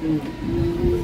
Mm.